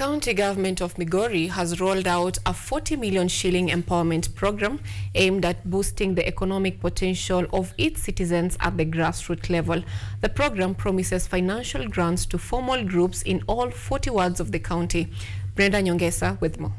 County government of Migori has rolled out a 40 million shilling empowerment program aimed at boosting the economic potential of its citizens at the grassroots level. The program promises financial grants to formal groups in all 40 wards of the county. Brenda Nyongesa with more.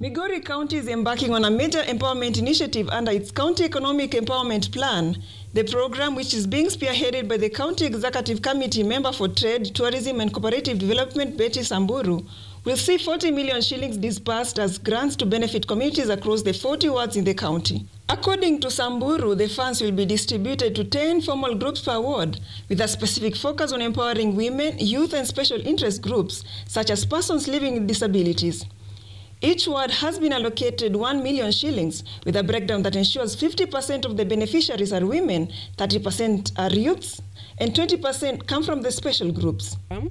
Migori County is embarking on a major empowerment initiative under its County Economic Empowerment Plan. The program, which is being spearheaded by the County Executive Committee member for Trade, Tourism and Cooperative Development, Betty Samburu, will see 40 million shillings disbursed as grants to benefit communities across the 40 wards in the county. According to Samburu, the funds will be distributed to 10 formal groups per ward, with a specific focus on empowering women, youth, and special interest groups, such as persons living with disabilities. Each ward has been allocated 1 million shillings with a breakdown that ensures 50% of the beneficiaries are women, 30% are youths, and 20% come from the special groups. Um,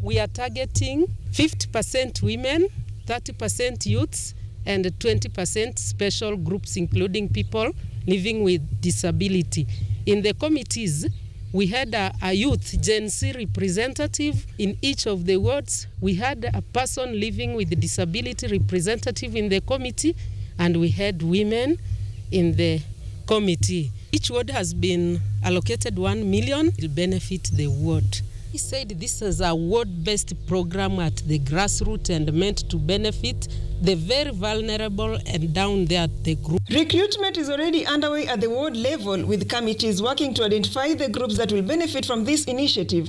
we are targeting 50% women, 30% youths, and 20% special groups, including people living with disability. In the committees, we had a, a, youth Gen Z representative in each of the wards. We had a person living with disability representative in the committee, and we had women in the committee. Each ward has been allocated one million to benefit the ward. He said this is a world-based program at the grassroots and meant to benefit the very vulnerable and down there at the group. Recruitment is already underway at the ward level with committees working to identify the groups that will benefit from this initiative.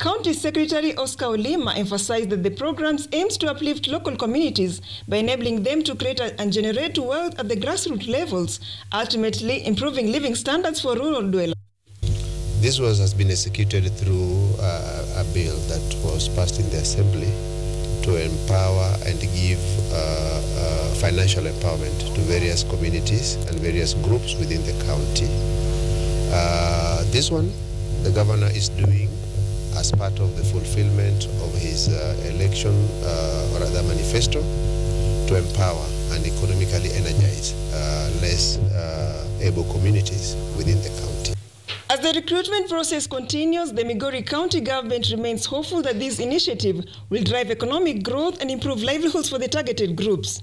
County Secretary Oscar Olima emphasized that the programs aims to uplift local communities by enabling them to create and generate wealth at the grassroots levels, ultimately improving living standards for rural dwellers. This was has been executed through uh, a bill that was passed in the assembly to empower and give uh, uh, financial empowerment to various communities and various groups within the county. Uh, this one, the governor is doing as part of the fulfillment of his election or rather manifesto to empower and economically energize less able communities within the county. As the recruitment process continues, the Migori County government remains hopeful that this initiative will drive economic growth and improve livelihoods for the targeted groups.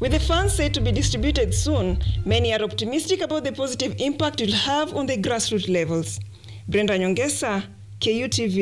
With the funds set to be distributed soon, many are optimistic about the positive impact it will have on the grassroots levels. Brenda Nyongesa, KUTV.